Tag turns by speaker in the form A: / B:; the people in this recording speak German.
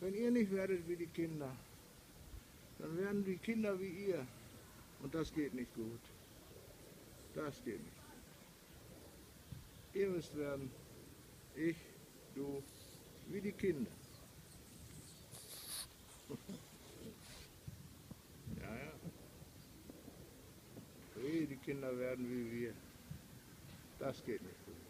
A: Wenn ihr nicht werdet wie die Kinder, dann werden die Kinder wie ihr. Und das geht nicht gut. Das geht nicht gut. Ihr müsst werden, ich, du, wie die Kinder. ja, ja. Wie die Kinder werden wie wir. Das geht nicht gut.